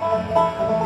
Música